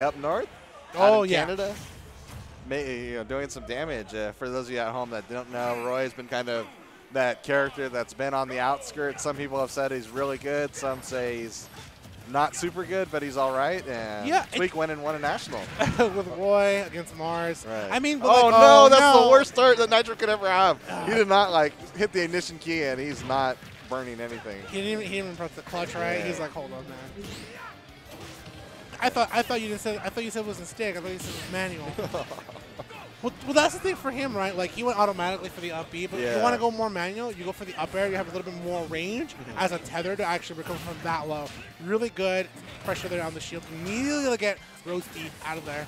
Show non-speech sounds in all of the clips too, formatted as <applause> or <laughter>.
up north. Oh, yeah. Canada. May, you know, doing some damage. Uh, for those of you at home that don't know, Roy's been kind of that character that's been on the outskirts. Some people have said he's really good. Some say he's not super good, but he's all right. And Yeah, this week went and won a national. <laughs> with Roy against Mars. Right. I mean, but oh like, no, that's no. the worst start that Nitro could ever have. he did not like hit the ignition key, and he's not burning anything. He didn't even he didn't even press the clutch right. Yeah. He's like, hold on, man. I thought I thought you didn't say I thought you said it was a stick. I thought you said it was manual. <laughs> well, well, that's the thing for him, right? Like he went automatically for the up B, but if you want to go more manual, you go for the up air. You have a little bit more range Mm-hmm. as a tether to actually recover from that low. Really good pressure there on the shield. Immediately get Roast Beef out of there.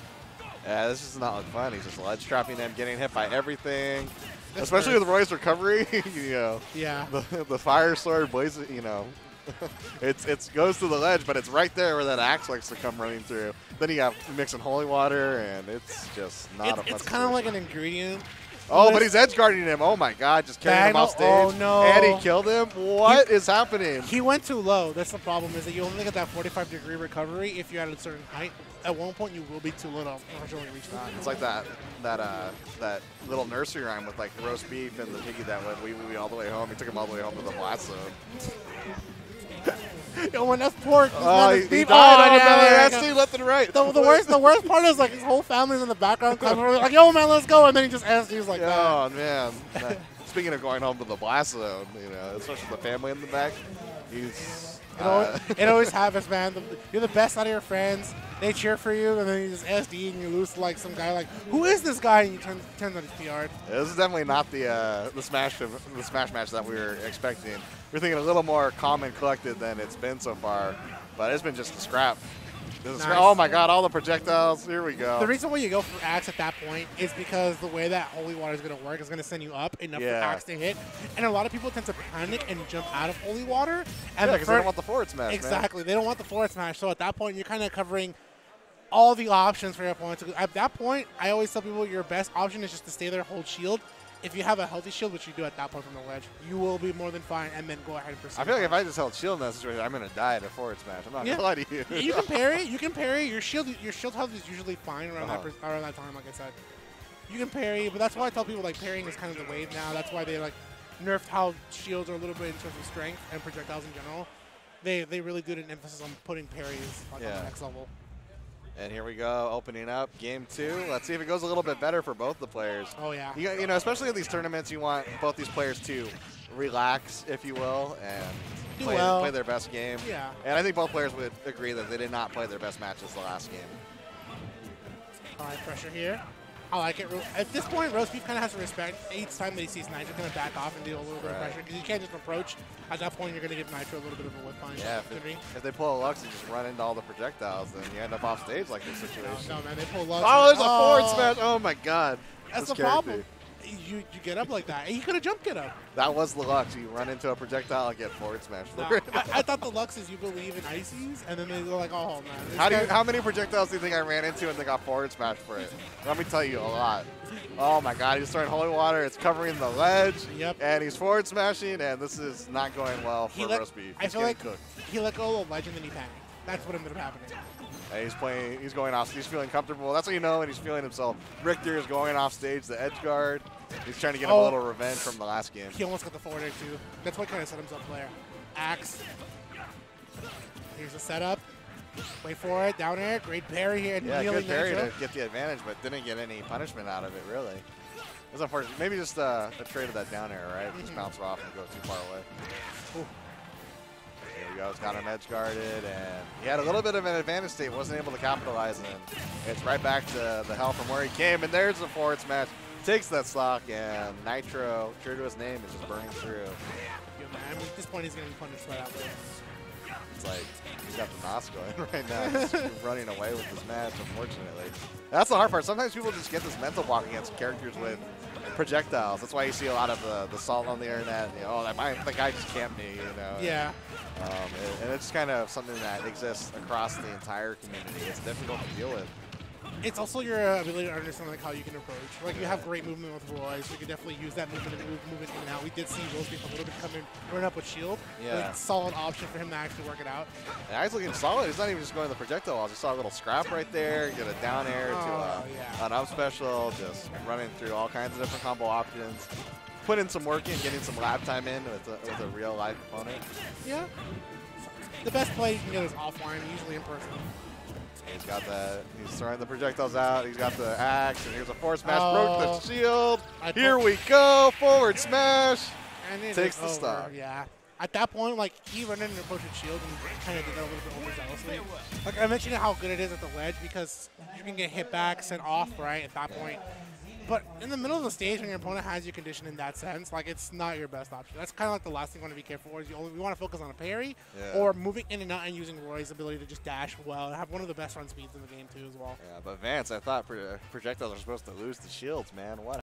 Yeah, this is not fun. He's just ledge trapping them, getting hit by everything. This Especially hurts. with Roy's recovery, <laughs> you know, Yeah. the, the fire sword blazes, you know, <laughs> it's it's goes to the ledge, but it's right there where that axe likes to come running through. Then you got mixing holy water, and it's just not It- a it's kind of like an ingredient. Oh, but he's edge guarding him. Oh my God, just carrying him off stage. Oh, no. And he killed him. What is happening? He went too low. That's the problem. Is that you only get that 45 degree recovery if you're at a certain height. At one point, you will be too low to unfortunately reach that. It's like that that uh that little nursery rhyme with like roast beef and the piggy that went wee wee all the way home. He took him all the way home to the blast zone. <laughs> Yo, when that's pork. Oh, man he, he died. Oh, Oh, yeah, no, yeah, that's yeah. Steve left and right. The, the worst, the worst part is like his whole family's in the background climbing like, "Yo, man, let's go!" And then he just asks, he's like. <laughs> Oh man. That- Speaking of going home to the blast zone, you know, especially the family in the back, he's. It always, uh, it always <laughs> happens, man. The, you're the best out of your friends. They cheer for you, and then you just SD and you lose like some guy. Like, who is this guy? And you turn turn on his PR. this is definitely not the uh, the smash the smash match that we were expecting. We're thinking a little more calm and collected than it's been so far, but it's been just a scrap. This is Nice. Oh my God! All the projectiles. Here we go. The reason why you go for axe at that point is because the way that holy water is going to work is going to send you up enough Yeah. for axe to hit, and a lot of people tend to panic and jump out of holy water. yeah, And the because they fir- don't want the forward smash. man. exactly, they don't want the forward smash. So at that point, you're kind of covering all the options for your opponent. At that point, I always tell people your best option is just to stay there, hold shield. If you have a healthy shield, which you do at that point from the ledge, you will be more than fine, and then go ahead and pursue. I feel like if I just held shield in that situation, I'm gonna die at a forward smash. I'm not Yeah. gonna lie to you. you can <laughs> parry. You can parry. Your shield, your shield health is usually fine around Uh-huh. that around that time. Like I said, you can parry, but that's why I tell people like parrying is kind of the wave now. That's why they like nerfed how shields are a little bit in terms of strength and projectiles in general. They they really did an emphasis on putting parries like on the next level. And here we go, opening up game two. Let's see if it goes a little bit better for both the players. Oh yeah. You, you know, especially in these tournaments, you want both these players to relax, if you will, and play, well. play their best game. Yeah. And I think both players would agree that they did not play their best matches the last game. High pressure here. I like it. At this point, roast beef kind of has to respect each time that he sees Nitro going to back off and deal a little bit of pressure because you can't just approach. At that point, you're going to give Nitro a little bit of a whip punch. Yeah, if, it, if they pull a Lux and just run into all the projectiles, then you end up off stage like this situation. No, man, they pull low. Oh, there's a forward Oh. smash. Oh my god. That's the problem. You you get up like that. You could have jumped get up. That was the Lux. You run into a projectile and get forward smash. Nah. I, I thought the Lux is you believe in ices, and then they go like, oh man. How do you, how many projectiles do you think I ran into and they got forward smash for it? Let me tell you a lot. Oh my god, he's throwing holy water, it's covering the ledge, Yep. and he's forward smashing, and this is not going well for He let- roast beef. I feel like cooked. he let go of the legend and he panicked. That's what ended up happening. And he's playing, he's going off, he's feeling comfortable. That's what you know, and he's feeling himself. Richter is going off stage, the edge guard. He's trying to get him Oh. a little revenge from the last game. He almost got the forward air too. That's what kind of set himself there. Axe. Here's the setup. Wait for it. Down air. Great parry here. Yeah, good parry to get the advantage, but didn't get any punishment out of it, really. It was unfortunate. Maybe just uh, a trade of that down air, right? Just Mhm. bounce off and go too far away. Ooh. Here we go. He's got him edge guarded, and he had a little bit of an advantage state, wasn't able to capitalize, and it's right back to the hell from where he came. And there's the forward smash. Takes that stock, and Nitro, true to his name, is just burning through. Yeah, at this point, he's getting punished right out there. It's like he's got the nos <laughs> going right now. He's <laughs> running away with this match, unfortunately. That's the hard part. Sometimes people just get this mental block against characters with projectiles. That's why you see a lot of the, the salt on the internet. You know, oh, that might, the guy just camped me, you know. Yeah. Um, and, and it's kind of something that exists across the entire community. It's difficult to deal with. It's also your uh, ability to understand like how you can approach. Like you have great movement with Roy, so you can definitely use that movement and move movement in and out. We did see Rose a little bit come in, run up with shield. Yeah. Like, solid option for him to actually work it out. Yeah, he's looking solid. He's not even just going to the projectile walls. You saw a little scrap right there. You get a down air to Oh, a, yeah. an up special, just running through all kinds of different combo options. Putting some work in, getting some lap time in with a, with a real life opponent. Yeah. The best play you can get is offline, usually in person. He's got the, he's throwing the projectiles out. He's got the axe, and here's a forward smash. Oh. Broke the oh. shield. I Here we go. Forward smash. And it Takes the over, stock. Yeah. At that point, like he ran into with shield and kind of did that a little bit overzealously. Like I mentioned how good it is at the ledge because you can get hit back, sent off, right at that point. But in the middle of the stage, when your opponent has you conditioned in that sense, like it's not your best option. That's kind of like the last thing you want to be careful for. Is you only want to focus on a parry Yeah. or moving in and out and using Roy's ability to just dash well and have one of the best run speeds in the game too as well. Yeah, but Vance, I thought pro- projectiles are supposed to lose the shields, man. What